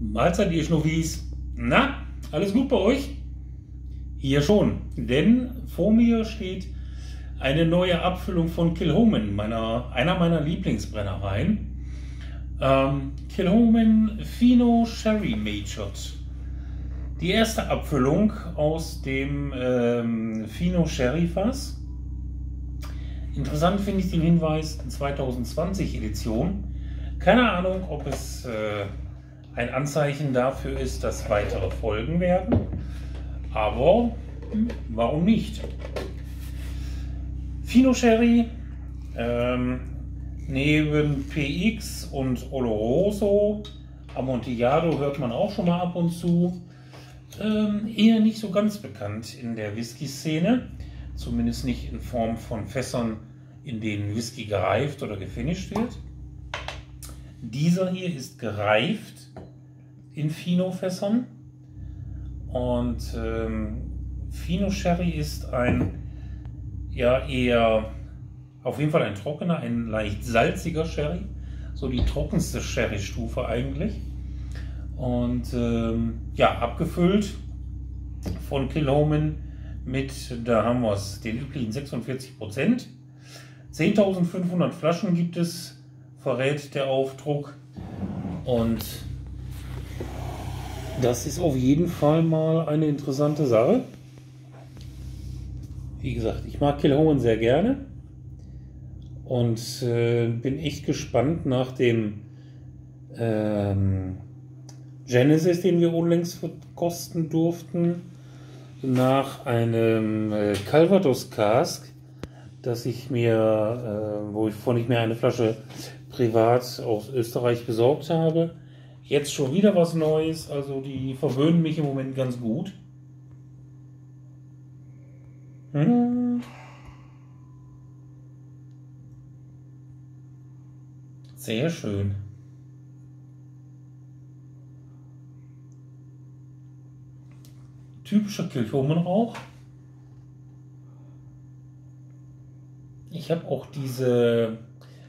Mahlzeit, ihr Schnuffis. Na, alles gut bei euch? Hier schon, denn vor mir steht eine neue Abfüllung von Kilhoman, meiner, einer meiner Lieblingsbrennereien. Ähm, Kilhoman Fino Sherry Matured. Die erste Abfüllung aus dem ähm, Fino Sherry Fass. Interessant finde ich den Hinweis 2020 Edition. Keine Ahnung, ob es äh, ein Anzeichen dafür ist, dass weitere Folgen werden. Aber warum nicht? Fino Sherry, ähm, neben PX und Oloroso, Amontillado hört man auch schon mal ab und zu. Ähm, eher nicht so ganz bekannt in der Whisky-Szene, zumindest nicht in Form von Fässern, in denen Whisky gereift oder gefinisht wird. Dieser hier ist gereift in Fino-Fässern. Und ähm, Fino Sherry ist ein ja eher auf jeden Fall ein trockener, ein leicht salziger Sherry. So die trockenste Sherry-Stufe eigentlich. Und ähm, ja, abgefüllt von Kilhoman mit, da haben wir es, den üblichen 46 Prozent. 10.500 Flaschen gibt es, verrät der Aufdruck. Und das ist auf jeden Fall mal eine interessante Sache. Wie gesagt, ich mag Kilhoman sehr gerne und äh, bin echt gespannt nach dem ähm, Genesis, den wir unlängst verkosten durften, nach einem äh, Calvados Cask, das ich mir, äh, wovon ich mir eine Flasche privat aus Österreich besorgt habe Jetzt schon wieder was Neues, also die verwöhnen mich im Moment ganz gut. Hm. Sehr schön. Typischer Kilchomenrauch. Ich habe auch diese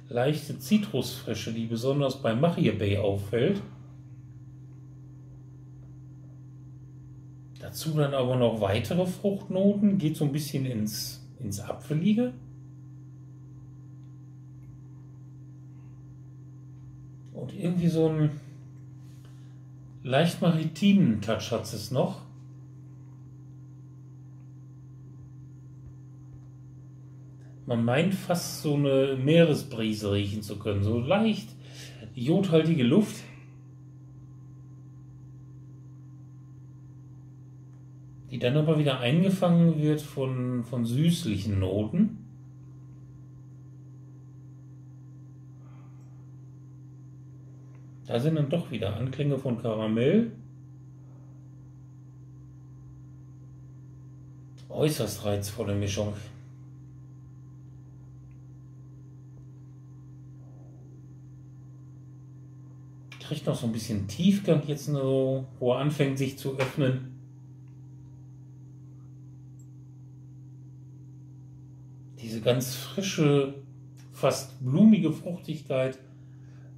leichte Zitrusfrische, die besonders bei Machia Bay auffällt. Dazu dann aber noch weitere Fruchtnoten, geht so ein bisschen ins, ins Apfelige. Und irgendwie so einen leicht maritimen Touch hat es noch. Man meint fast so eine Meeresbrise riechen zu können, so leicht jodhaltige Luft. Die dann aber wieder eingefangen wird von, von süßlichen Noten. Da sind dann doch wieder Anklänge von Karamell. Äußerst reizvolle Mischung. Kriegt noch so ein bisschen Tiefgang jetzt, so, wo er anfängt sich zu öffnen. Diese ganz frische, fast blumige Fruchtigkeit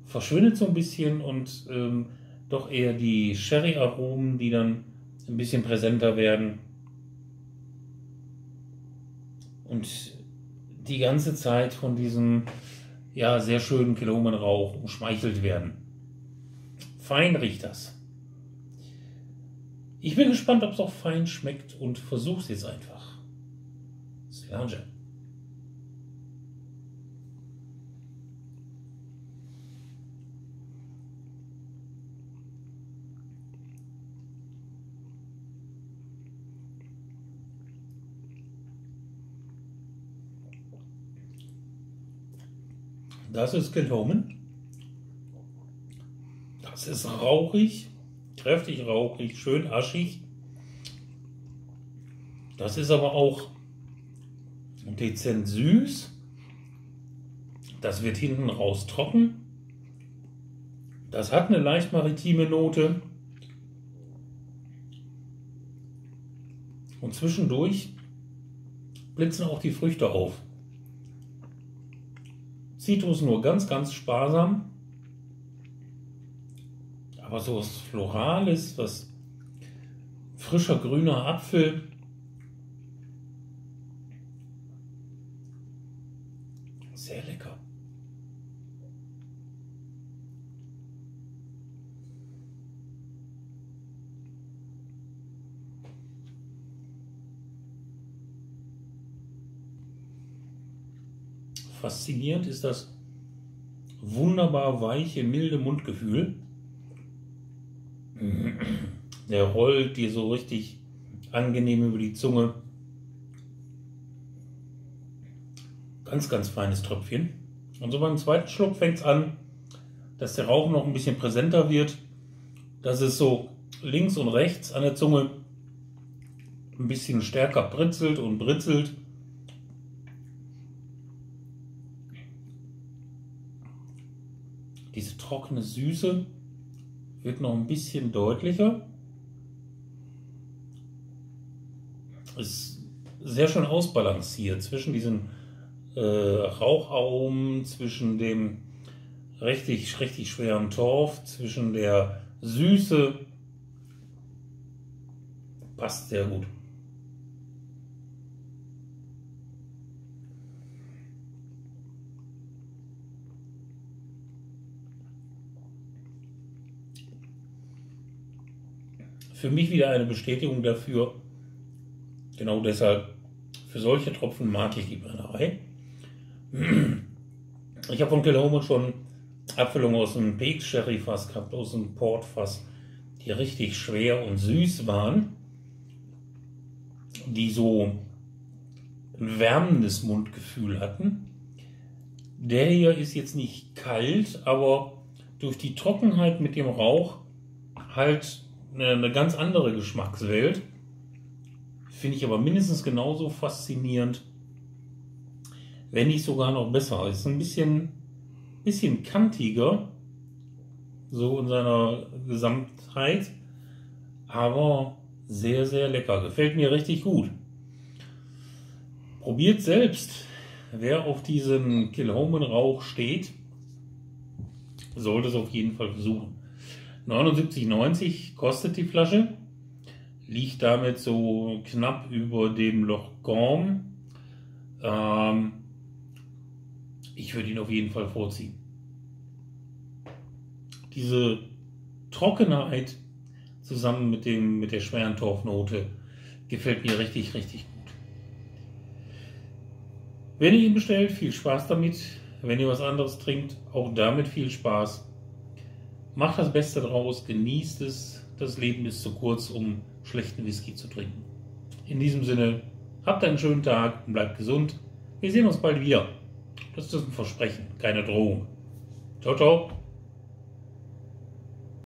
verschwindet so ein bisschen und ähm, doch eher die Sherry-Aromen, die dann ein bisschen präsenter werden. Und die ganze Zeit von diesem ja, sehr schönen Kilomenrauch umschmeichelt werden. Fein riecht das. Ich bin gespannt, ob es auch fein schmeckt und versuche es jetzt einfach. Slange. Das ist Kilhoman. Das ist rauchig, kräftig rauchig, schön aschig. Das ist aber auch dezent süß. Das wird hinten raus trocken. Das hat eine leicht maritime Note. Und zwischendurch blitzen auch die Früchte auf. Zitrus nur ganz, ganz sparsam. Aber so was Florales, was frischer grüner Apfel. Sehr lecker. Faszinierend ist das wunderbar weiche, milde Mundgefühl. Der rollt dir so richtig angenehm über die Zunge. Ganz, ganz feines Tröpfchen. Und so beim zweiten Schluck fängt es an, dass der Rauch noch ein bisschen präsenter wird. Dass es so links und rechts an der Zunge ein bisschen stärker britzelt und britzelt. Diese trockene Süße wird noch ein bisschen deutlicher. Ist sehr schön ausbalanciert zwischen diesen äh, Raucharomen, zwischen dem richtig, richtig schweren Torf, zwischen der Süße. Passt sehr gut. Für mich wieder eine Bestätigung dafür. Genau deshalb, für solche Tropfen mag ich die Brennerei. Ich habe von Kilhoman schon Abfüllungen aus dem Peaks Sherry Fass gehabt, aus dem Port Fass, die richtig schwer und süß waren, die so ein wärmendes Mundgefühl hatten. Der hier ist jetzt nicht kalt, aber durch die Trockenheit mit dem Rauch halt eine ganz andere Geschmackswelt. Finde ich aber mindestens genauso faszinierend, wenn nicht sogar noch besser. Ist ein bisschen, bisschen kantiger, so in seiner Gesamtheit, aber sehr, sehr lecker. Gefällt mir richtig gut. Probiert selbst, wer auf diesen Kilhoman-Rauch steht, sollte es auf jeden Fall versuchen. 79,90 kostet die Flasche. Liegt damit so knapp über dem Loch Gorm. Ähm, ich würde ihn auf jeden Fall vorziehen. Diese Trockenheit zusammen mit, dem, mit der schweren Torfnote gefällt mir richtig, richtig gut. Wenn ihr ihn bestellt, viel Spaß damit. Wenn ihr was anderes trinkt, auch damit viel Spaß. Macht das Beste draus, genießt es. Das Leben ist zu kurz, um schlechten Whisky zu trinken. In diesem Sinne, habt einen schönen Tag und bleibt gesund. Wir sehen uns bald wieder. Das ist ein Versprechen, keine Drohung. Ciao, ciao.